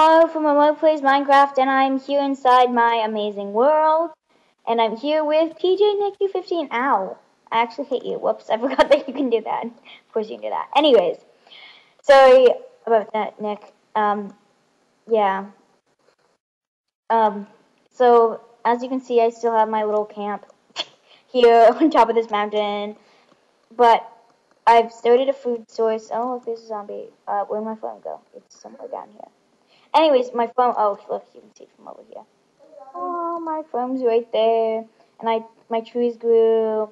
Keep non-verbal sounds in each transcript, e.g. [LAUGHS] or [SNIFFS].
Mo from Mo Plays Minecraft, and I'm here inside my amazing world. And I'm here with PJ Nick 215. Ow. I actually hate you. Whoops, I [LAUGHS] forgot that you can do that. Of course you can do that. Anyways, sorry about that, Nick. Um, yeah. Um, so, as you can see, I still have my little camp [LAUGHS] here [LAUGHS] on top of this mountain. But I've started a food source. Oh, look, there's a zombie. Uh, where'd my phone go? It's somewhere down here. Anyways, my phone. Oh, look, you can see from over here. Oh, my phone's right there, and I my trees grew,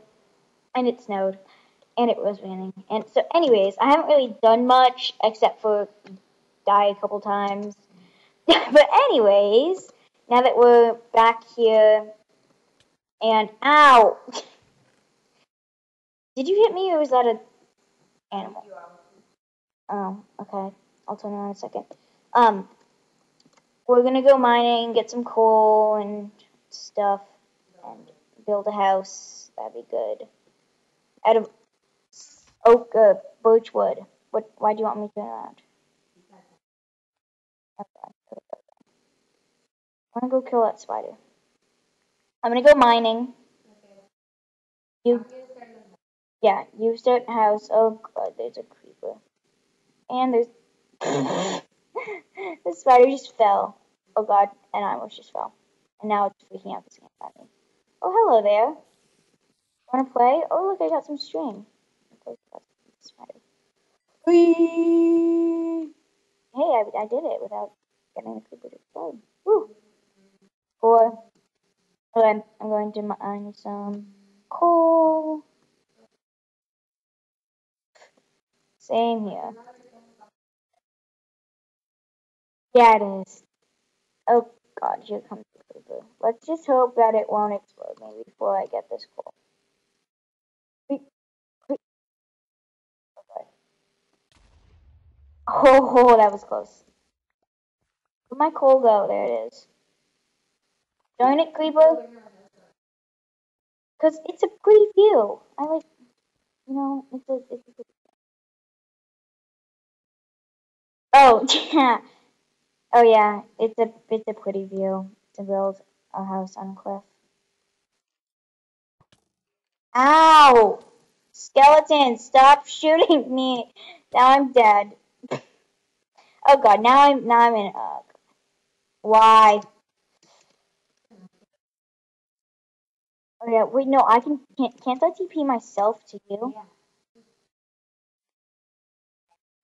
and it snowed, and it was raining. And so, anyways, I haven't really done much except for die a couple times. [LAUGHS] but anyways, now that we're back here, and ow. [LAUGHS] Did you hit me, or was that a animal. Oh, okay. I'll turn around in a second. Um, we're gonna go mining, get some coal and stuff, and build a house. That'd be good. Out of oak, uh, birch wood. What? Why do you want me to around? Okay, I'm gonna go kill that spider. I'm gonna go mining. You. Yeah, you start house. Oh god, there's a creeper. And there's [LAUGHS] the spider just fell. Oh god, and I almost just fell. And now it's freaking out because it at me. Oh hello there. Wanna play? Oh look, I got some string. Hey, I, I did it without getting the creeper to explode. Woo! Or oh, okay, I'm going to mine some coal. Same here. Yeah, it is. Oh god, here comes the creeper. Let's just hope that it won't explode me before I get this coal. Okay. Oh, oh, [LAUGHS] that was close. Where'd my coal go? There it is. Join it, creeper. Because it's a pretty view. I like, you know, it's a, it's a pretty. Oh [LAUGHS] yeah. Oh yeah. It's a it's a pretty view to build a house on a cliff. Ow! Skeleton, stop [LAUGHS] shooting me. Now I'm dead. oh god, now I'm now I'm in uh why? Oh yeah, wait no, I can can't can't I TP myself to you? Yeah.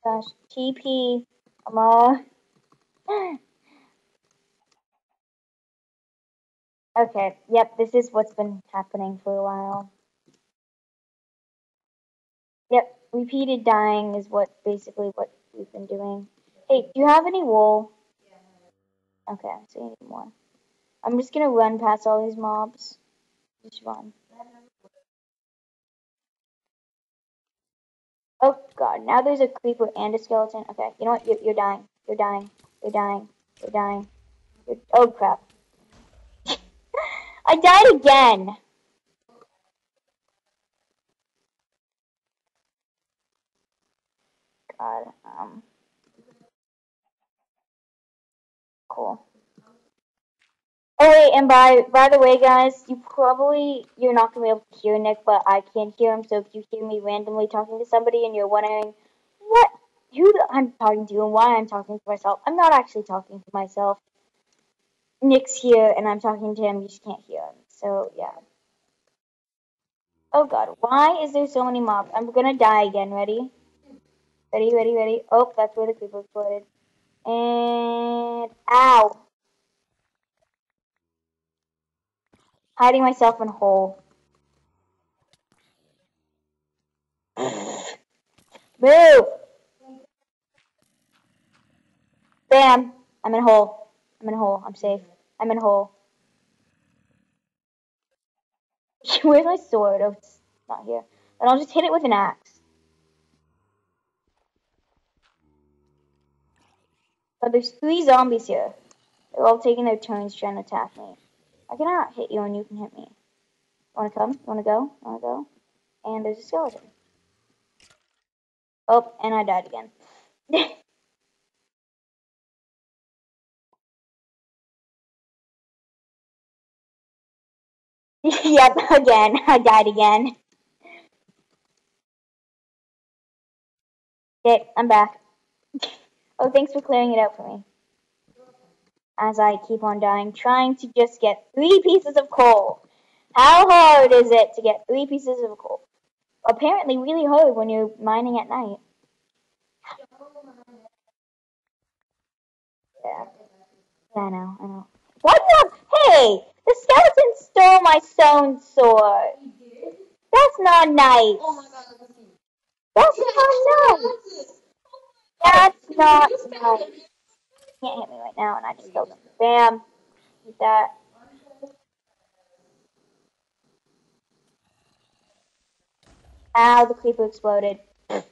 Gosh, TP Hello? Okay, yep, this is what's been happening for a while. Yep, repeated dying is what basically what we've been doing. Hey, do you have any wool? Okay, so you need more. I'm just gonna run past all these mobs. Just run. Oh god, now there's a creeper and a skeleton. Okay, you know what? You're, you're dying. You're dying. You're dying. You're dying. You're, oh crap. [LAUGHS] I died again. God, um. Cool. Oh wait, and by by the way, guys, you probably you're not gonna be able to hear Nick, but I can't hear him. So if you hear me randomly talking to somebody and you're wondering what who I'm talking to and why I'm talking to myself, I'm not actually talking to myself. Nick's here and I'm talking to him. You just can't hear him. So yeah. Oh god, why is there so many mobs? I'm gonna die again. Ready? Ready? Ready? Ready? Oh, that's where the creeper exploded. And ow. Hiding myself in a hole. [SIGHS] Move! Bam! I'm in a hole. I'm in a hole. I'm safe. I'm in a hole. [LAUGHS] Where's my sword? Oh, it's not here. And I'll just hit it with an axe. But there's three zombies here. They're all taking their turns trying to attack me. I cannot hit you and you can hit me. Wanna come? Wanna go? Wanna go? And there's a skeleton. Oh, and I died again. [LAUGHS] [LAUGHS] yep, again. [LAUGHS] I died again. Okay, I'm back. [LAUGHS] Oh, thanks for clearing it out for me. As I keep on dying, trying to just get three pieces of coal. How hard is it to get three pieces of coal? Apparently really hard when you're mining at night. Yeah. Yeah, I know, I know. What? Hey! The skeleton stole my stone sword. That's not nice. That's not nice. That's not nice. Can't hit me right now, and I just killed him. Bam. Eat that. Ow, the creeper exploded. [SNIFFS]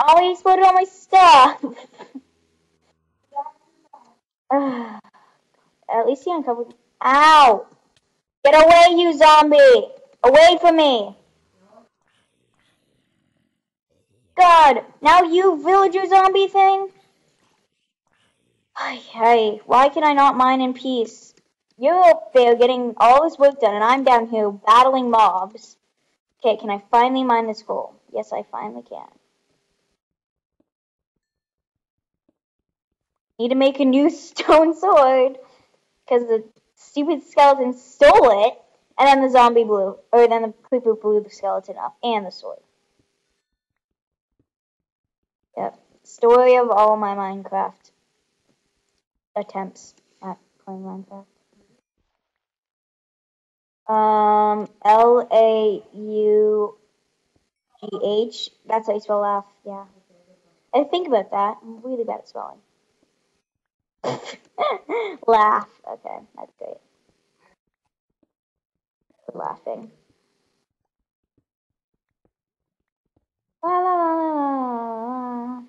Oh, he exploded all my stuff. [SIGHS] [SIGHS] At least he uncovered. Ow! Get away, you zombie! Away from me! God, now you villager zombie thing? Hey, why can I not mine in peace? You're up there getting all this work done, and I'm down here battling mobs. Okay, can I finally mine this goal? Yes, I finally can. Need to make a new [LAUGHS] stone sword because the stupid skeleton stole it, and then the zombie blew, or then the creeper blew the skeleton up and the sword. Yep. Story of all my Minecraft attempts at playing Minecraft. Um, L A U G H. That's how you spell laugh. Yeah. I think about that. I'm really bad at spelling. [LAUGHS] laugh. Okay, that's great. Laughing. La la la la.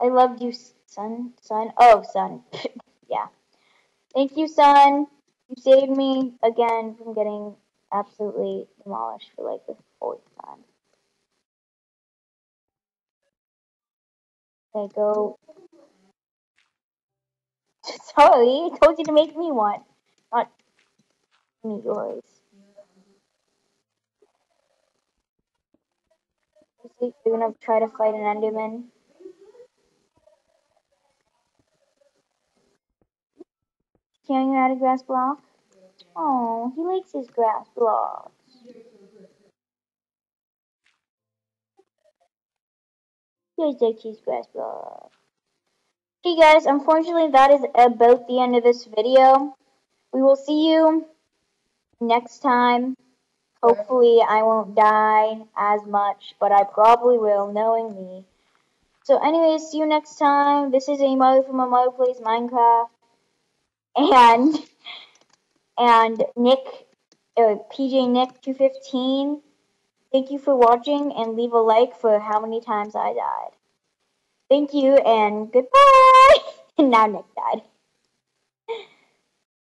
I love you, son. Son. Oh, son. [LAUGHS] yeah. Thank you, son. You saved me again from getting absolutely demolished for like the fourth time. Okay, go. [LAUGHS] Sorry, I told you to make me one. Not me yours. You're gonna try to fight an Enderman. Carrying out a grass block? Oh, he likes his grass blocks. Here's Dicky's grass block. Okay guys, unfortunately that is about the end of this video. We will see you next time. Hopefully I won't die as much, but I probably will, knowing me. So anyways, see you next time. This is Amar from Amar plays Minecraft. And and Nick uh, PJ Nick 215. Thank you for watching and leave a like for how many times I died. Thank you and goodbye. [LAUGHS] and now Nick died.